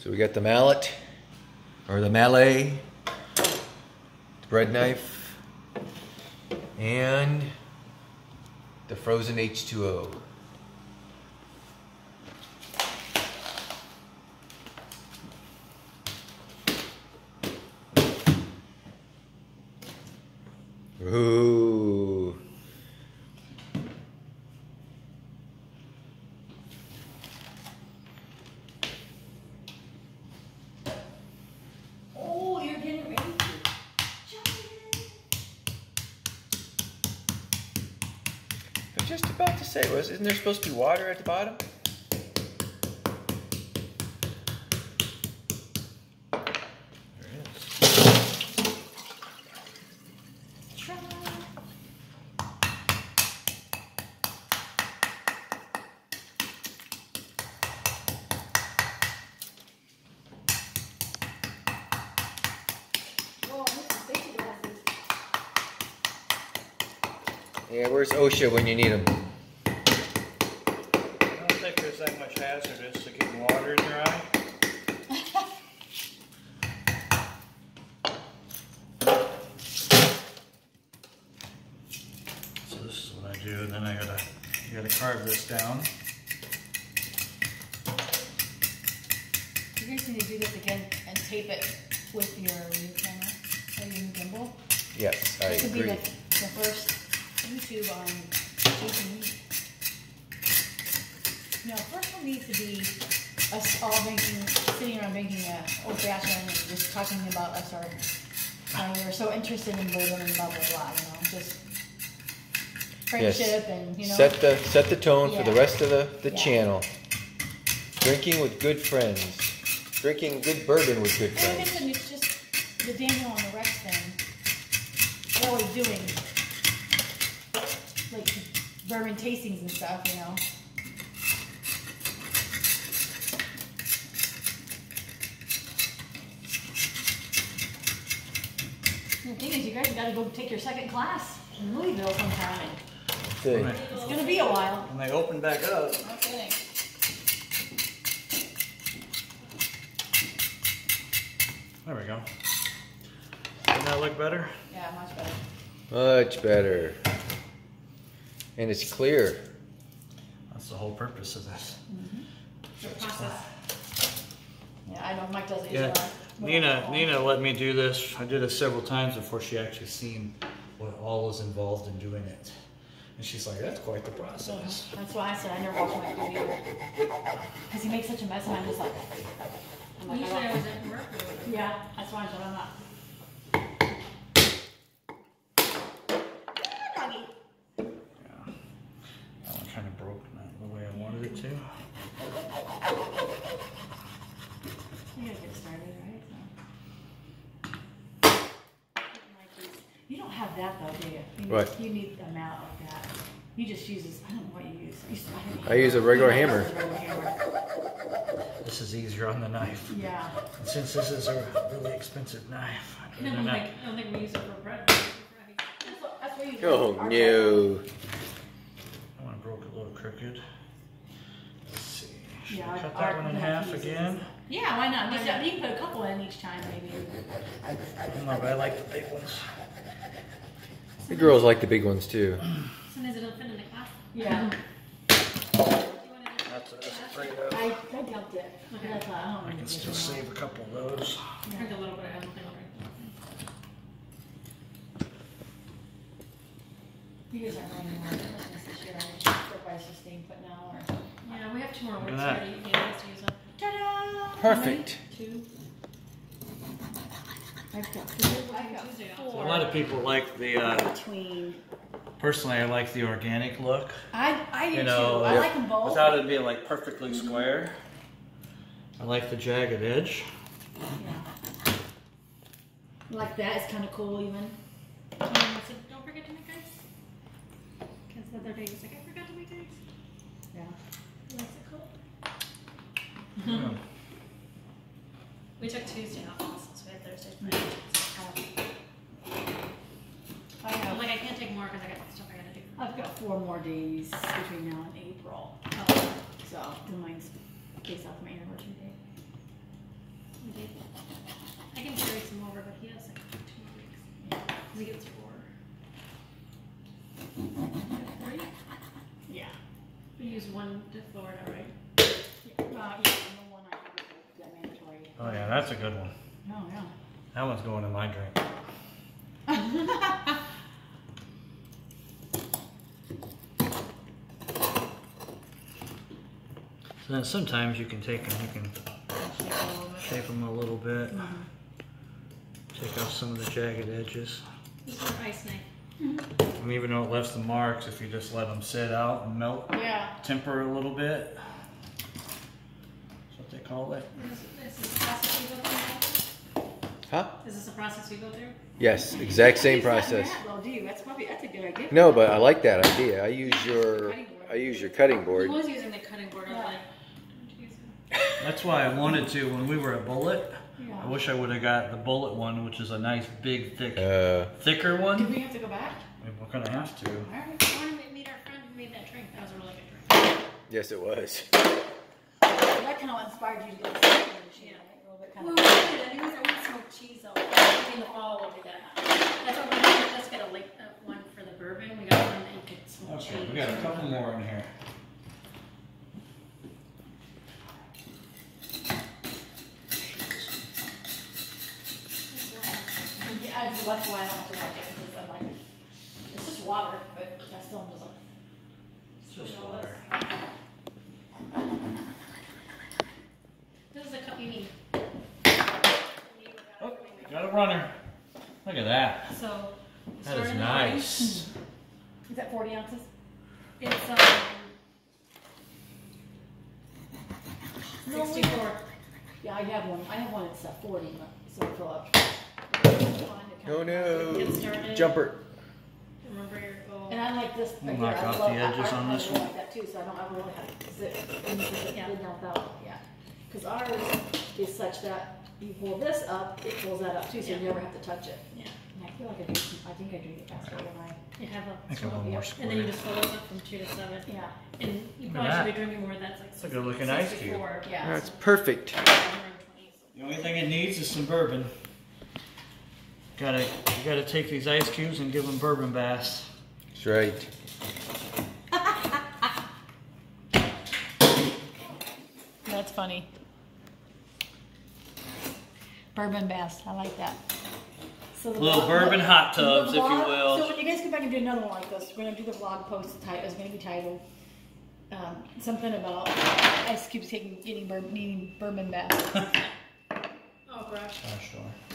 So we got the mallet, or the mallet, the bread knife, and the frozen H2O. Ooh. Oh, you're getting ready to jump in. I was just about to say, was isn't there supposed to be water at the bottom? There is. Try. Whoa, this is safety glasses. Yeah, where's OSHA when you need them? I don't think there's that much hazardous to getting water in your eye. So this is what I do, and then I gotta, you gotta carve this down. You guys need to do this again and tape it with your new camera or your new gimbal. Yes, I This could be agree. the, the first YouTube on YouTube. No, first one needs to be us all drinking, sitting around drinking a old fashioned and just talking about us our, how we're so interested in bourbon and blah blah blah. You know, just friendship and you know. Set the set the tone for the rest of the, the Yeah. channel. Drinking with good friends. Drinking good bourbon with good friends. listen, it's just the Daniel and the Rex thing. They're always doing like bourbon tastings and stuff, you know. The thing is, you guys gotta go take your second class in Louisville sometime. and Right. It's gonna be a while. When they open back up, No kidding. there we go. Doesn't that look better? Yeah, much better. Much better. And it's clear. That's the whole purpose of this. Mm-hmm. The process. Yeah, I know Mike does it. Yeah, as well. Nina, Nina let me do this. I did it several times before she actually seen what all is involved in doing it. And she's like, that's quite the process. That's why I said I never watch Mike do either. Because he makes such a mess, and I'm just like, I'm like, Usually I I don't- was at work yeah, that's why I said I'm not. Yeah. That one kind of broke not the way I wanted it to. You gotta get started, right? So. You don't have that though, do you? you need, What? You need a mallet like that. You just use this. I don't know what you use. I, used to, I use a regular I hammer. use a regular hammer. This is easier on the knife. Yeah. And since this is a really expensive knife, I don't they're think, I don't think we use it for bread. it. That's what, that's what you Oh our- no. that one broke a little crooked. Let's see. Should Yeah, I cut our- that one in our half pieces. again? Yeah, why not? Just, you can put a couple in each time, maybe. I don't know, but I like the big ones. The girls like the big ones too. Sometimes it'll fit in the class. Yeah. Do you want to just That's what I was afraid of. I, I dumped it. Okay. I thought, I don't I can still save a couple of those. drink a little bit? I don't think I'll drink. You guys aren't running more business this year. I think by sustain put now or. Yeah, we have two more Look weeks at that. already. You guys to use up. Ta-da! Perfect. Two. I've got. I've got Tuesday. A lot of people like the, uh, Between. personally, I like the organic look. I, I do You know, too. I like them both. without it being like perfectly square. I like the jagged edge. Yeah. Like that is kind of cool even. Um, so don't forget to make ice. Because the other day he was like, I forgot to make ice. Yeah. He it cold. Yeah. We took Tuesday off also, so we had Thursday, Friday. I I'm have, like, I can't take more because I got stuff I gotta do. I've got four more days between now and April. Oh, So, and mine's based off my anniversary date. Florida, right? Uh, yeah, the one I have is that mandatory. Oh yeah, that's a good one. Oh, yeah. That one's going in my drink. So then sometimes you can take them, you can Shake it a little bit. shape them a little bit, Mhm. take off some of the jagged edges. This is an ice knife. And even though it left some marks, if you just let them sit out and melt, Yeah. temper a little bit. That's what they call it. Is this is process you go through? Huh? Is this the process you go through? Yes, exact same process. mat, Though, do you? That's probably, that's a good idea. No, but I like that idea. I use your I use your cutting Who board. was using the cutting board? I was Yeah. like, "Don't use it." That's why I wanted to when we were at Bulleit. Yeah. I wish I would have got the Bulleit one, which is a nice big thick, Uh, thicker Do one. we have to go back? We're gonna have to. All right. I want to meet our friend who made that drink. That was a really good drink. yes, it was. That kind of inspired you to get the smoking machine, right? A little bit kind Well, of. we did. Anyways, I want to smoke cheese though. Maybe in the fall we'll do that. That's what we're doing. Let's get a lake uh, one for the bourbon. We got one that you could smoke Okay, cheese. we got a couple more in here. Yeah, that's why I don't like it, because I'm like, it's just water, but that still doesn't. It's just you know, water. This is the cup you need. Oh, got a runner. Look at that. So. That start is nice. Is that forty ounces? It's um. Sixty-four. Yeah, I have one, I have one, it's a forty, so I fill up. Oh no. Get started. Jumper. Remember your goal. And I like this. We'll right knock here. Oh I off the edges on this really one. like that too, so I don't ever really have to zip, and zip Yeah. it down without, yeah. Cause ours is such that you pull this up, it pulls that up too, so you never have to touch it. Yeah. And I feel like I do, I think I drink it faster when I, You have a. Make them a little Yeah. more And then you just fill those up from two to seven. yeah, And you Look probably should be drinking more. That's like. It's a good looking ice cube. 64. yeah. That's perfect. The only thing it needs is some bourbon. Gotta, you gotta take these ice cubes and give them bourbon baths. That's right. That's funny. Bourbon baths, I like that. So the Little vlog- bourbon hot the tubs, if you will. So when you guys come back and do another one like this, we're gonna do the vlog post title. It's gonna be titled um, something about ice cubes taking getting bourbon, needing bourbon baths. Oh, gosh. Oh, sure.